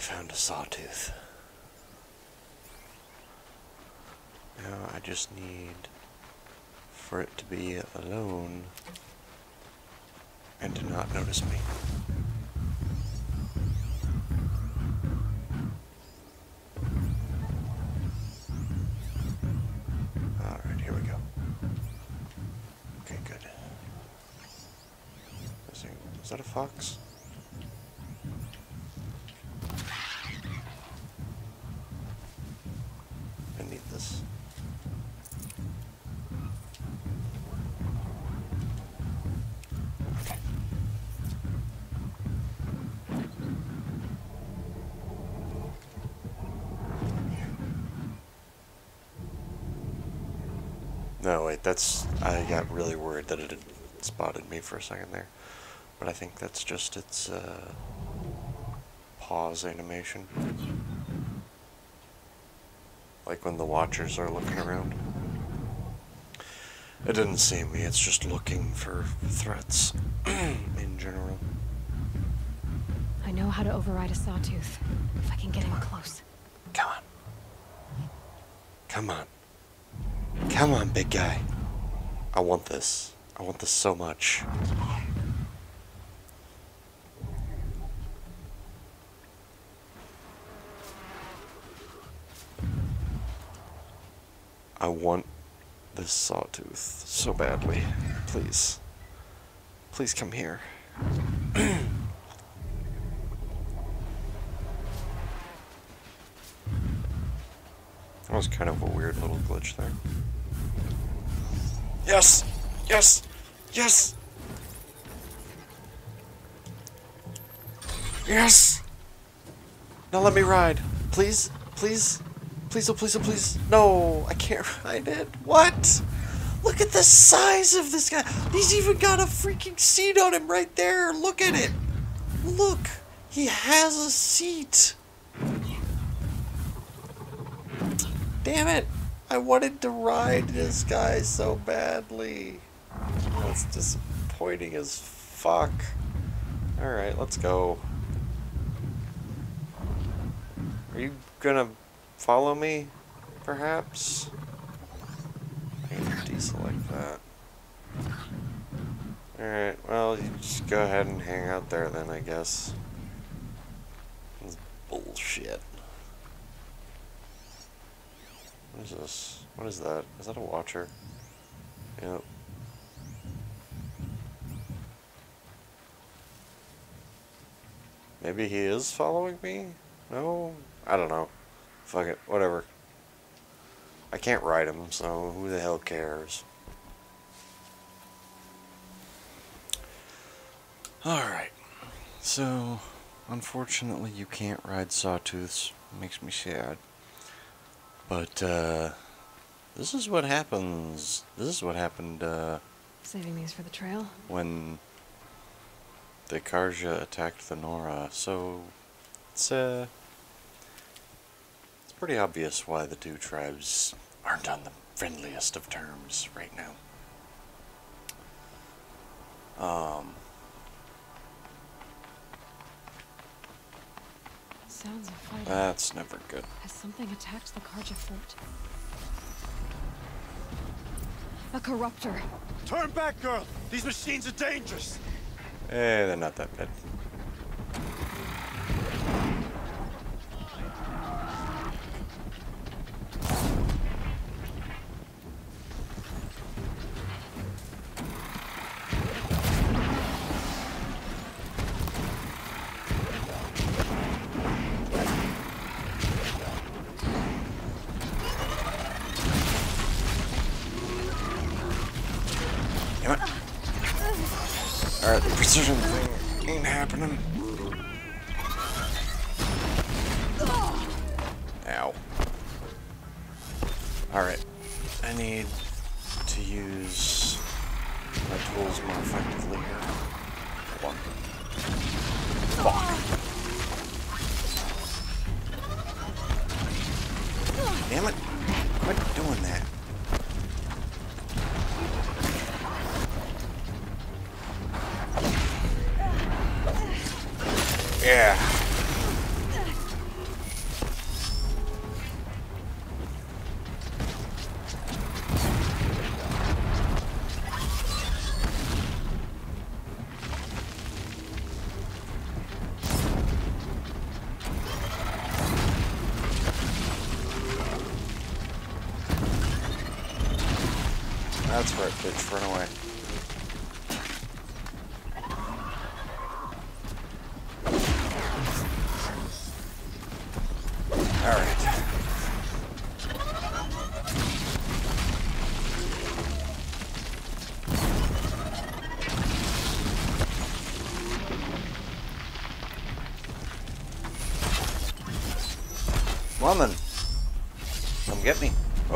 found a sawtooth. Now I just need for it to be alone and to not notice me. No, wait, that's. I got really worried that it had spotted me for a second there. But I think that's just its uh, pause animation. Like when the watchers are looking around. It didn't see me, it's just looking for threats in general. I know how to override a sawtooth. If I can get him close. Come on. Come on. Come on, big guy. I want this. I want this so much. I want this sawtooth so badly. Please. Please come here. That was kind of a weird little glitch there. Yes! Yes! Yes! Yes! Now let me ride. Please? Please? Please, oh please, oh please. No, I can't ride it. What? Look at the size of this guy. He's even got a freaking seat on him right there. Look at it. Look. He has a seat. Damn it! I wanted to ride this guy so badly. That's disappointing as fuck. Alright, let's go. Are you gonna follow me, perhaps? I can deselect that. Alright, well, you just go ahead and hang out there then, I guess. That's bullshit. What is this? What is that? Is that a watcher? Yep. Maybe he is following me? No? I don't know. Fuck it. Whatever. I can't ride him, so who the hell cares? Alright. So, unfortunately you can't ride sawtooths. Makes me sad. But, uh, this is what happens. This is what happened, uh, Saving these for the trail. when the Carja attacked the Nora. So, it's, uh, it's pretty obvious why the two tribes aren't on the friendliest of terms right now. Um, Sounds of fighting. that's never good. Has something attacked the Carja fort? A corruptor. Turn back, girl! These machines are dangerous! Eh, they're not that bad. Precision thing ain't happening.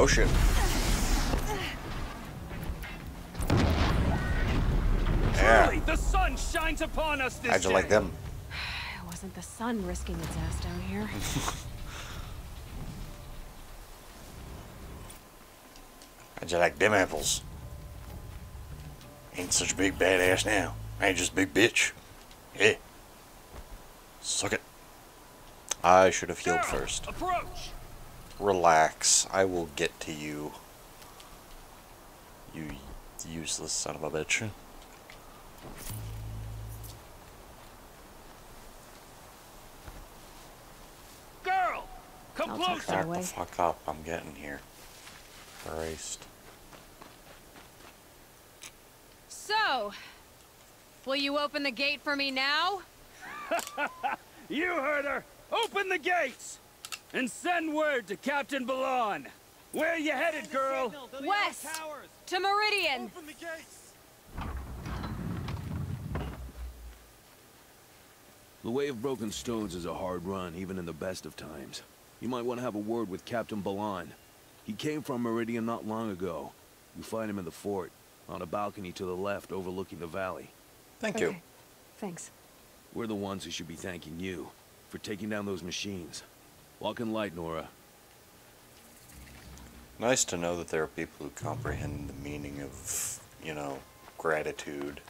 Oh shit. Yeah. Truly, the sun shines upon us this How'd you day. like them? It wasn't the sun risking its ass down here. How'd you like them apples? Ain't such a big badass now. I ain't just a big bitch. Yeah. Suck it. I should have healed Girl, first. Approach. Relax. I will get to you. You useless son of a bitch. Girl, come I'll take closer. Back the fuck up. I'm getting here. Christ. So, will you open the gate for me now? You heard her. Open the gates and send word to Captain Balahn. Where are you headed, girl? West! To Meridian! Open the gates! The Way of Broken Stones is a hard run, even in the best of times. You might want to have a word with Captain Balahn. He came from Meridian not long ago. You find him in the fort, on a balcony to the left overlooking the valley. Thank you. Thanks. We're the ones who should be thanking you for taking down those machines. Walk in light, Nora. Nice to know that there are people who comprehend the meaning of, you know, gratitude.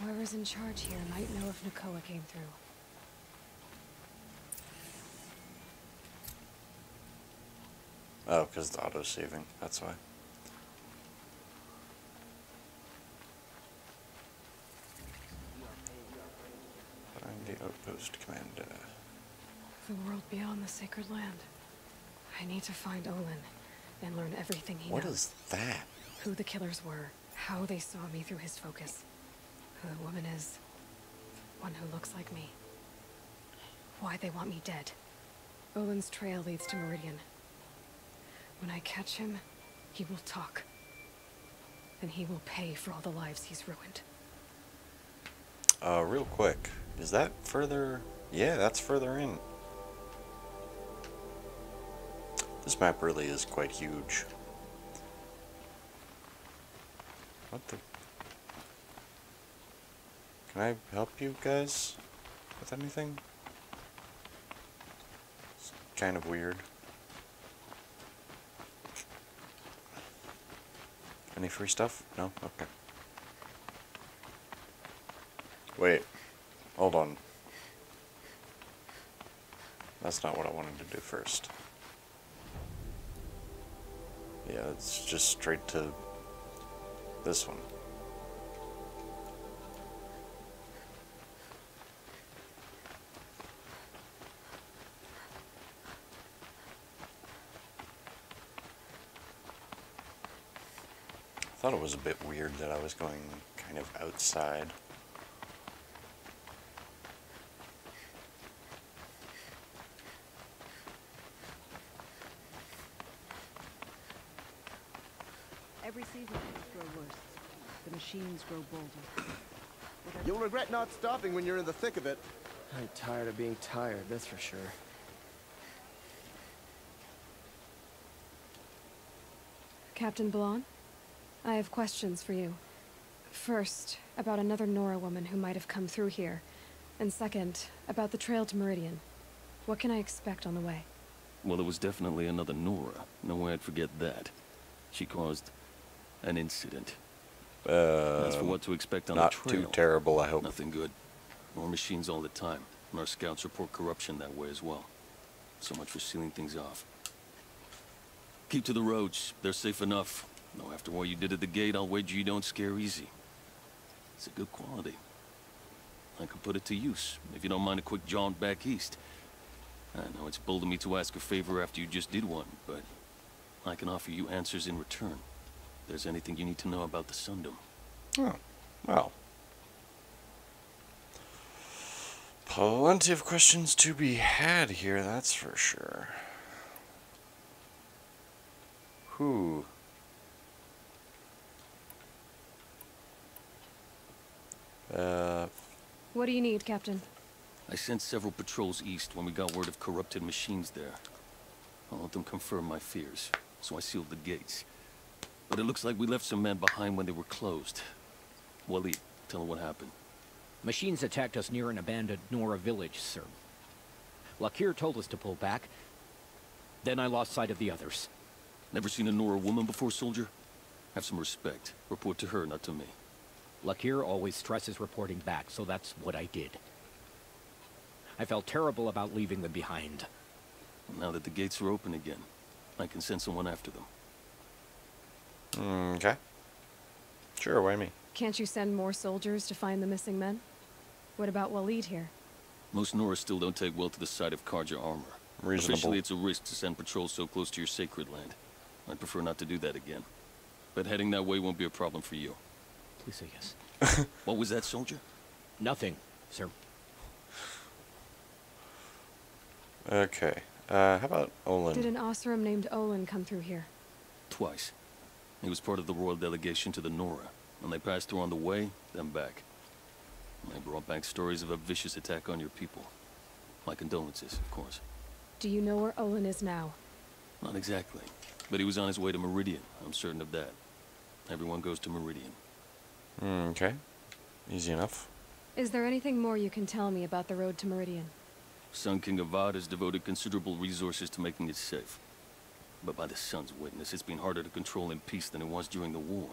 Whoever's in charge here might know if Nakoa came through. Oh, because the auto saving. That's why. Find the outpost commander. The world beyond the sacred land. I need to find Olin and learn everything he What knows. What is that? Who the killers were, how they saw me through his focus, who the woman is, one who looks like me, why they want me dead. Olin's trail leads to Meridian. When I catch him, he will talk. And he will pay for all the lives he's ruined. Uh, real quick. Is that further? Yeah, that's further in. This map really is quite huge. What the? Can I help you guys with anything? It's kind of weird. Any free stuff? No? Okay. Wait. Hold on. That's not what I wanted to do first. Yeah, it's just straight to this one. I thought it was a bit weird that I was going kind of outside. Every season things grow worse. The machines grow bolder. You'll regret not stopping when you're in the thick of it. I'm tired of being tired, that's for sure. Captain Balahn, I have questions for you. First, about another Nora woman who might have come through here. And second, about the trail to Meridian. What can I expect on the way? Well, there was definitely another Nora. No way I'd forget that. She caused an incident. Uh, As for what to expect on not the trail, too terrible, I hope. nothing good. More machines all the time, and our scouts report corruption that way as well. So much for sealing things off. Keep to the roads. They're safe enough. Though after what you did at the gate, I'll wager you don't scare easy. It's a good quality. I could put it to use, if you don't mind a quick jaunt back east. I know it's bold of me to ask a favor after you just did one, but I can offer you answers in return. There's anything you need to know about the Sundom. Oh, well. Plenty of questions to be had here, that's for sure. Who? Uh, What do you need, Captain? I sent several patrols east when we got word of corrupted machines there. I'll let them confirm my fears, so I sealed the gates. But it looks like we left some men behind when they were closed. Wally, tell them what happened. Machines attacked us near an abandoned Nora village, sir. Lakir told us to pull back. Then I lost sight of the others. Never seen a Nora woman before, soldier? Have some respect. Report to her, not to me. Lakir always stresses reporting back, so that's what I did. I felt terrible about leaving them behind. Now that the gates are open again, I can send someone after them. Okay. Sure, why me? Can't you send more soldiers to find the missing men? What about Walid here? Most Nora still don't take well to the sight of Carja armor. Reasonable. Officially, it's a risk to send patrols so close to your sacred land. I'd prefer not to do that again. But heading that way won't be a problem for you. Please say yes. What was that, soldier? Nothing, sir. Okay. Uh, how about Olin? Did an Oseram named Olin come through here? Twice. He was part of the royal delegation to the Nora, and they passed through on the way, then back. And they brought back stories of a vicious attack on your people. My condolences, of course. Do you know where Olin is now? Not exactly. But he was on his way to Meridian, I'm certain of that. Everyone goes to Meridian. Mm, okay. Easy enough. Is there anything more you can tell me about the road to Meridian? Sun King Avad has devoted considerable resources to making it safe. But by the Sun's witness, it's been harder to control in peace than it was during the war.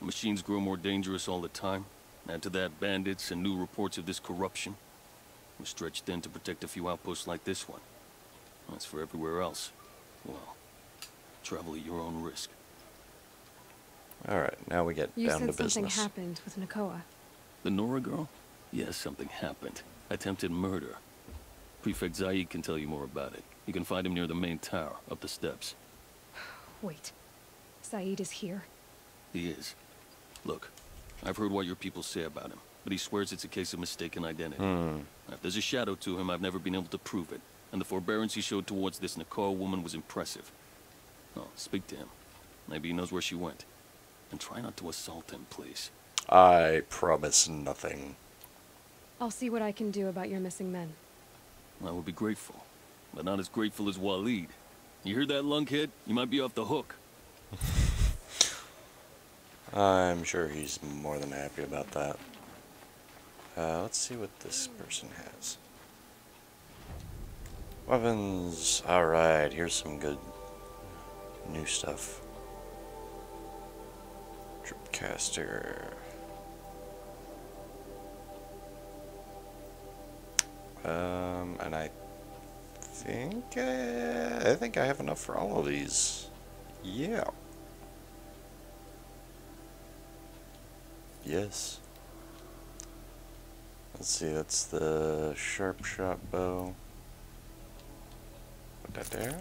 Machines grow more dangerous all the time. Add to that bandits and new reports of this corruption. We're stretched thin to protect a few outposts like this one. As for everywhere else, well, travel at your own risk. Alright, now we get You down said to something business. happened with Nakoa. The Nora girl? Yes, something happened. Attempted murder. Prefect Zaid can tell you more about it. You can find him near the main tower, up the steps. Wait. Zaid is here? He is. Look, I've heard what your people say about him, but he swears it's a case of mistaken identity. Hmm. If there's a shadow to him, I've never been able to prove it, and the forbearance he showed towards this Nakoa woman was impressive. Oh, speak to him. Maybe he knows where she went. And try not to assault him, please. I promise nothing. I'll see what I can do about your missing men. I would be grateful, but not as grateful as Waleed. You hear that, lunkhead? You might be off the hook. I'm sure he's more than happy about that. Uh, let's see what this person has. Weapons. Alright, here's some good new stuff. Tripcaster. Um, and I think uh, I think I have enough for all of these. Yeah. Yes. Let's see, that's the sharp shot bow. Put that there.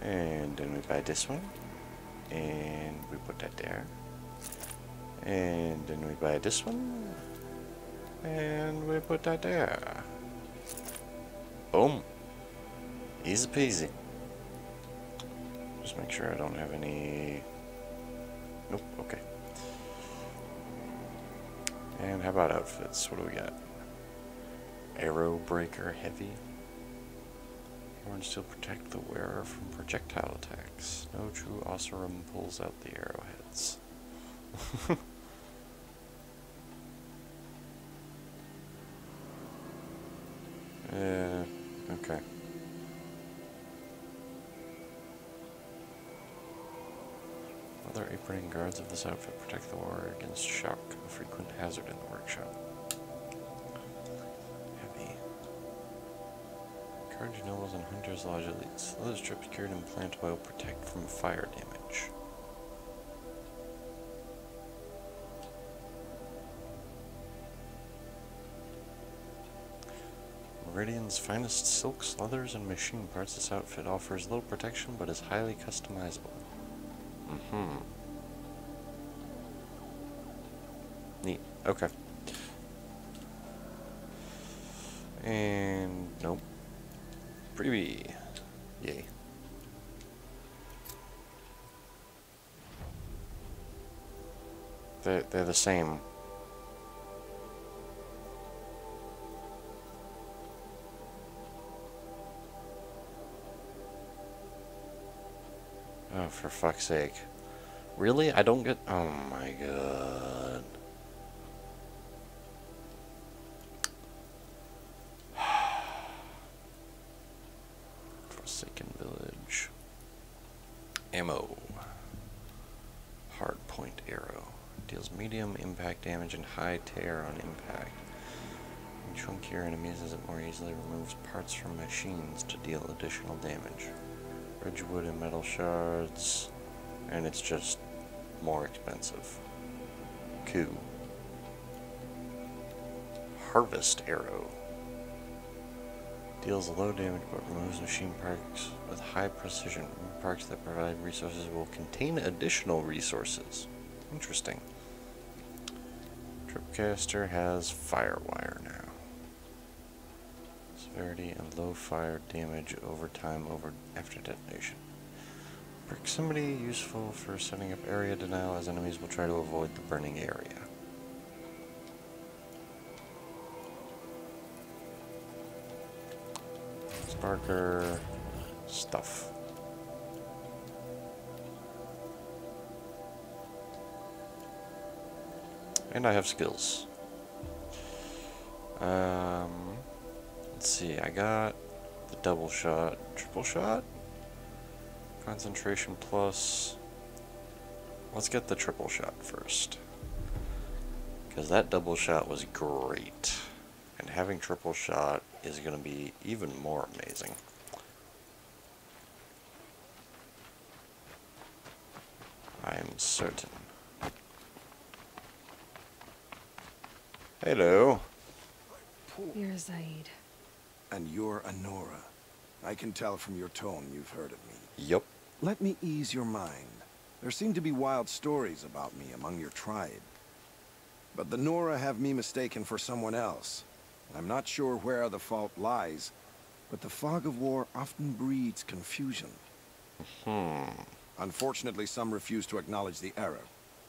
And then we buy this one. And we put that there. And then we buy this one. And we put that there. Boom. Easy peasy. Just make sure I don't have any... Nope, okay. And how about outfits? What do we got? Arrow Breaker Heavy. Horn Steel protect the wearer from projectile attacks. No true Oseram pulls out the arrowheads. Yeah, uh, okay. Other apron guards of this outfit protect the warrior against shock, a frequent hazard in the workshop. Heavy. Encourage nobles and hunters lodge elites. Leather strips cured in plant oil protect from fire damage. Meridian's finest silks, leathers, and machine parts, this outfit offers little protection but is highly customizable. Mm-hmm. Neat. Okay. And nope. Freebie. Yay. They're, they're the same. For fuck's sake. Really? I don't get... Oh my god. Forsaken Village. Ammo. Hardpoint arrow. Deals medium impact damage and high tear on impact. Chunkier enemies as it more easily removes parts from machines to deal additional damage. Ridgewood and metal shards. And it's just more expensive. Coup. Harvest arrow. Deals low damage but removes machine parts with high precision. Parts that provide resources will contain additional resources. Interesting. Tripcaster has firewire now. Severity and low fire damage over time over after detonation. Proximity useful for setting up area denial as enemies will try to avoid the burning area. Sparker stuff. And I have skills. Um, let's see, I got the double shot, triple shot, concentration plus. Let's get the triple shot first. Because that double shot was great. And having triple shot is going to be even more amazing. I'm certain. Hello. You're Zaid. And you're Anora. I can tell from your tone you've heard of me. Yup. Let me ease your mind. There seem to be wild stories about me among your tribe. But the Nora have me mistaken for someone else. I'm not sure where the fault lies, but the fog of war often breeds confusion. Hmm. Unfortunately, some refuse to acknowledge the error.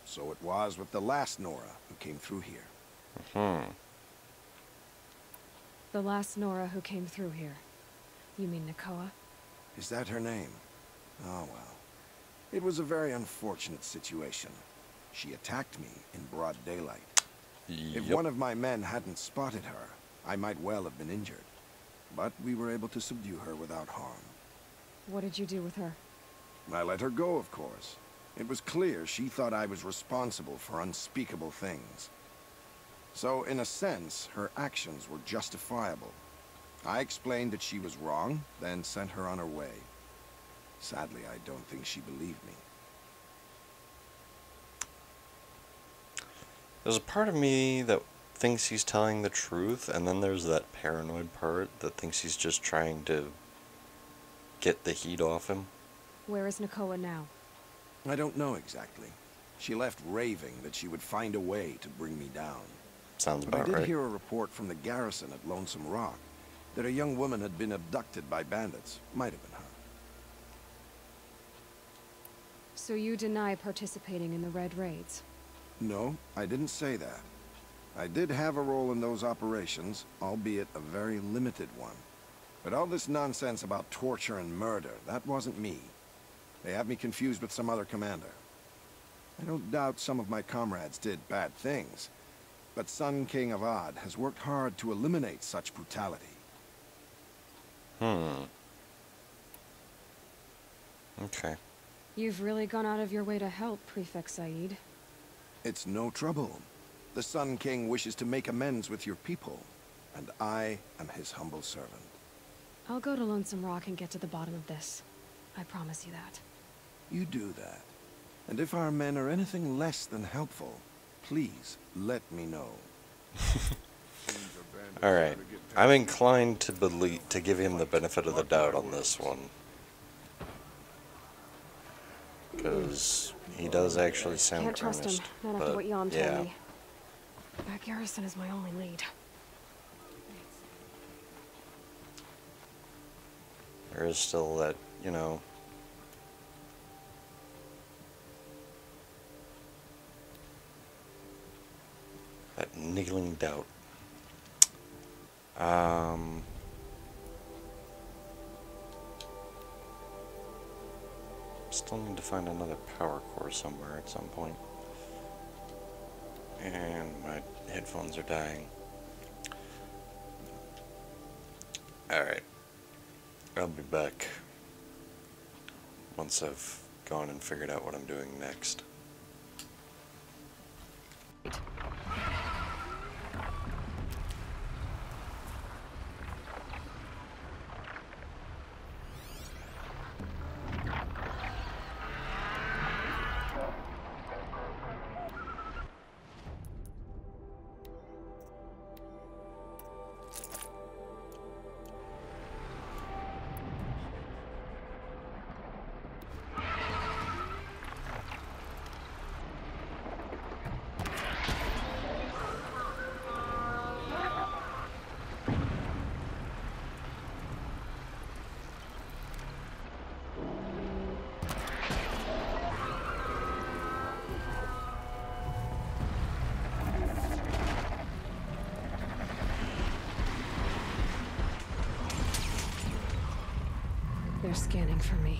So it was with the last Nora who came through here. Hmm. The last Nora who came through here. You mean Nakoa? Is that her name? Oh, well. It was a very unfortunate situation. She attacked me in broad daylight. If one of my men hadn't spotted her, I might well have been injured. But we were able to subdue her without harm. What did you do with her? I let her go, of course. It was clear she thought I was responsible for unspeakable things. So, in a sense, her actions were justifiable. I explained that she was wrong, then sent her on her way. Sadly, I don't think she believed me. There's a part of me that thinks he's telling the truth, and then there's that paranoid part that thinks he's just trying to get the heat off him. Where is Nakoa now? I don't know exactly. She left raving that she would find a way to bring me down. Sounds But I did right. hear a report from the garrison at Lonesome Rock that a young woman had been abducted by bandits. Might have been her. So you deny participating in the Red Raids? No, I didn't say that. I did have a role in those operations, albeit a very limited one. But all this nonsense about torture and murder, that wasn't me. They have me confused with some other commander. I don't doubt some of my comrades did bad things, but Sun King of Avad has worked hard to eliminate such brutality. Hmm. Okay. You've really gone out of your way to help, Prefect Zaid. It's no trouble. The Sun King wishes to make amends with your people, and I am his humble servant. I'll go to Lonesome Rock and get to the bottom of this. I promise you that. You do that. And if our men are anything less than helpful, please let me know. All right. I'm inclined to believe to give him the benefit of the doubt on this one. because he does actually sound Can't trust him, earnest. not after but what Jan yeah. told me. That garrison is my only lead. There is still that, you know. Niggling doubt. Um. Still need to find another power core somewhere at some point. And my headphones are dying. Alright. I'll be back once I've gone and figured out what I'm doing next. They're scanning for me.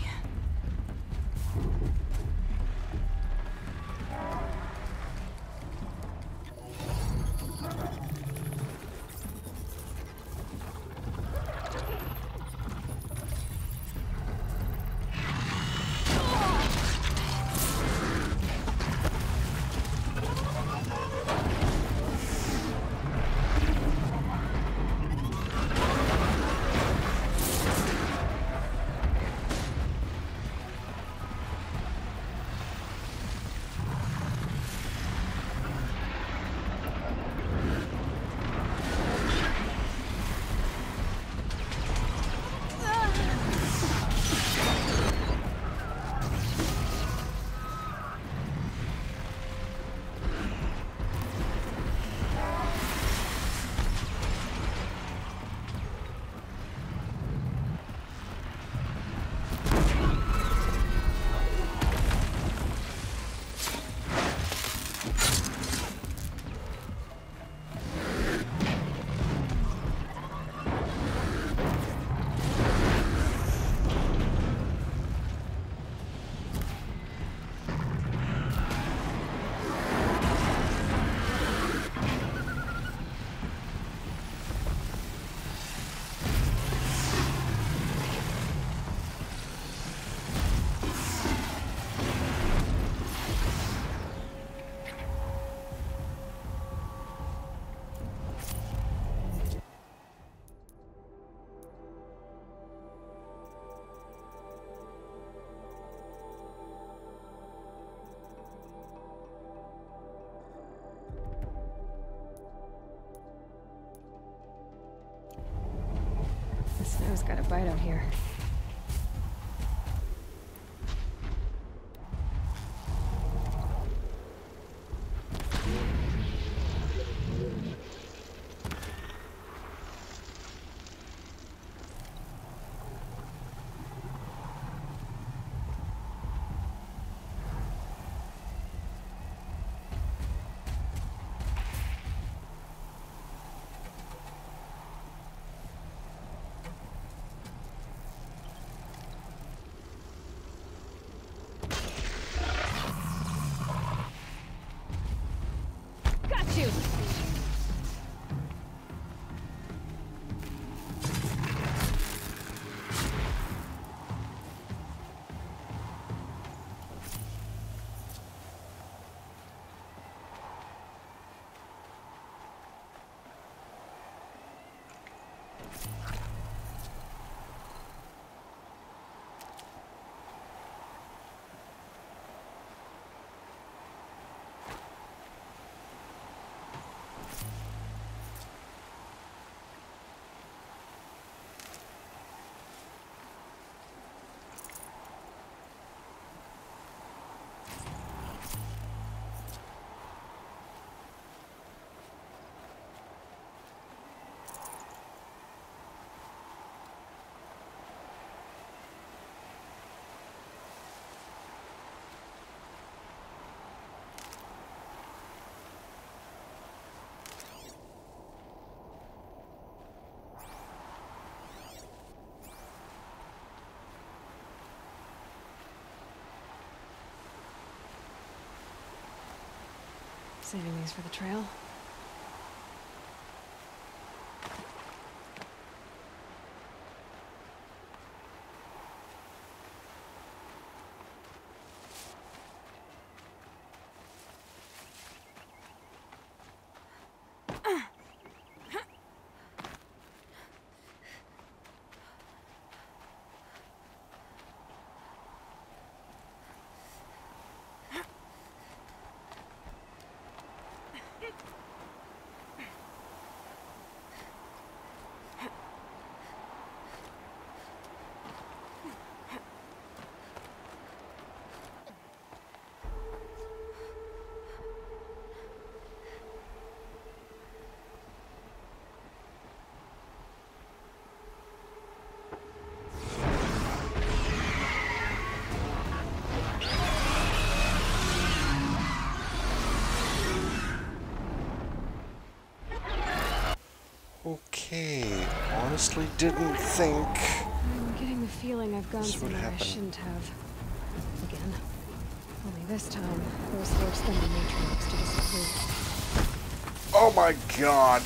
Bite here. Got Saving these for the trail. Okay, honestly didn't think. I'm getting the feeling I've gone somewhere I shouldn't have. Again. Only this time, there was no extended matrix to disapprove. Oh my god!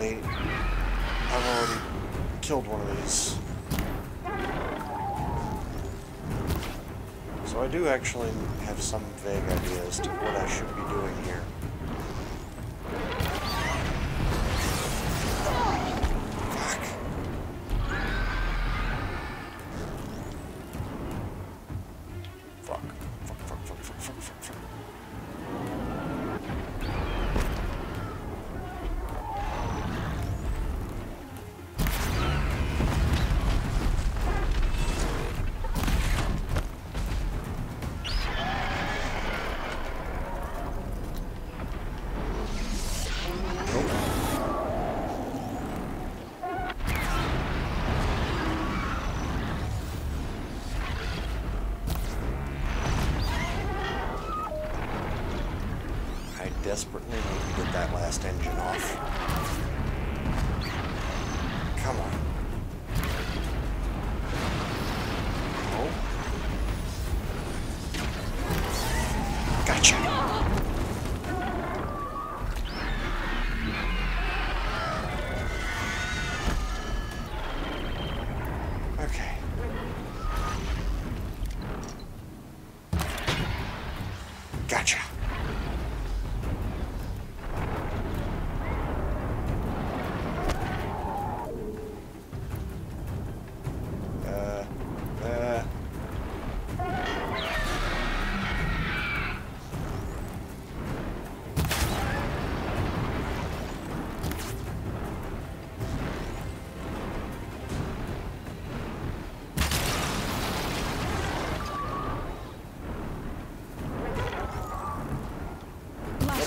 Fortunately, I've already killed one of these. So I do actually have some vague ideas to what I should be doing here. Desperately need to get that last engine off.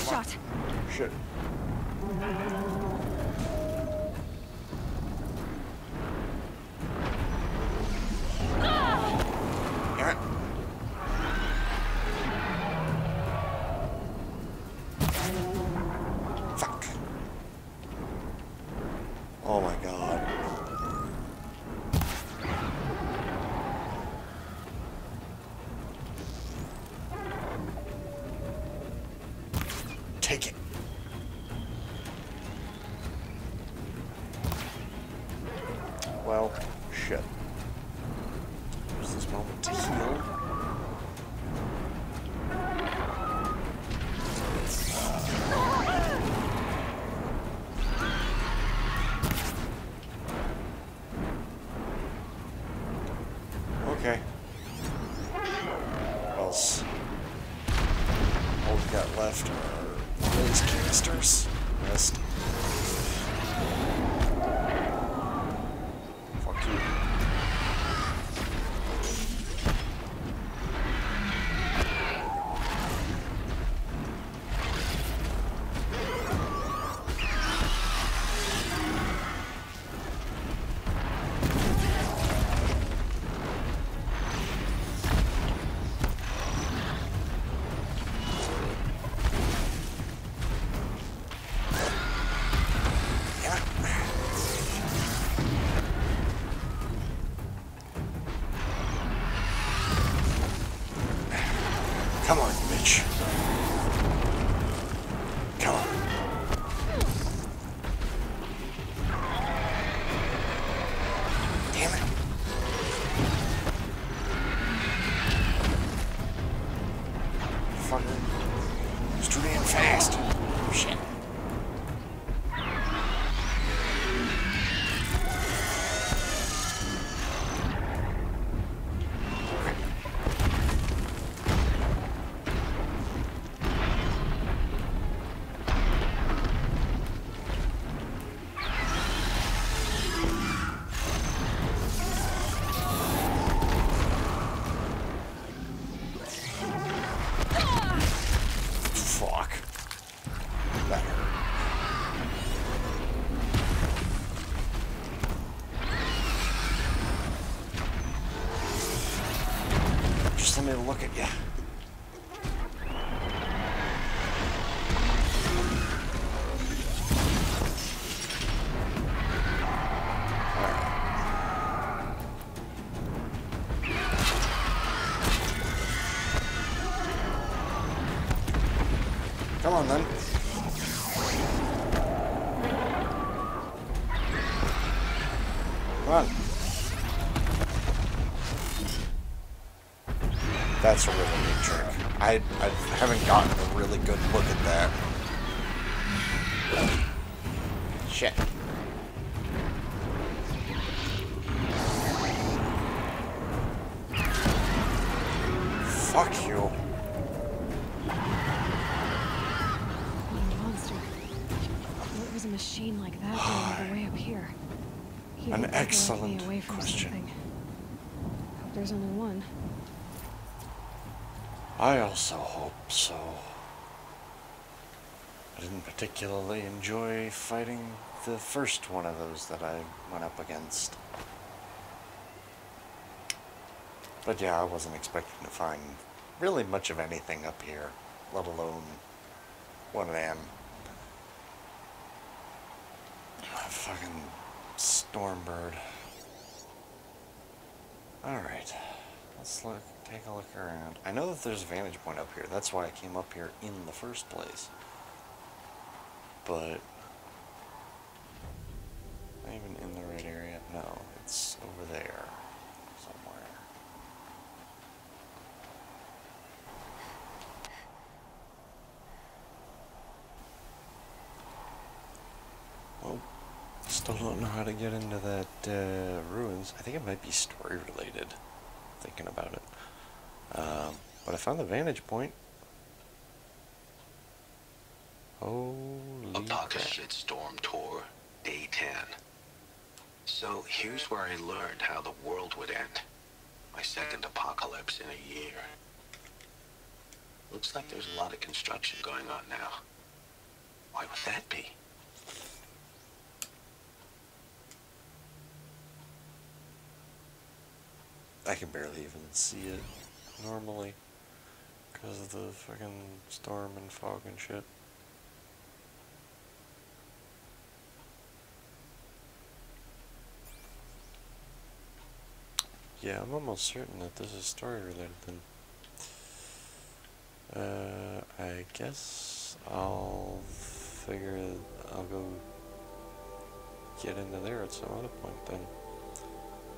Shot. Shit. Me look at you. Fuck you. What a monster. What was a machine like that doing all the way up here? He An excellent away from question. something. Hope there's only one. I also hope so. I didn't particularly enjoy fighting the first one of those that I went up against. But yeah, I wasn't expecting to find really much of anything up here, let alone one man. Ah, fucking Stormbird. Alright. Let's look, take a look around. I know that there's a vantage point up here. That's why I came up here in the first place. But... I even in the right area? No, it's over there. Somewhere. Well, still don't know how to get into that uh, ruins. I think it might be story related. Thinking about it, um, but I found the vantage point. Holy Apaka. Shitstorm Tour, Day 10. So here's where I learned how the world would end. My second apocalypse in a year. Looks like there's a lot of construction going on now. Why would that be? I can barely even see it normally because of the fucking storm and fog and shit. Yeah, I'm almost certain that this is story related then. Uh, I guess I'll figure, I'll go get into there at some other point then.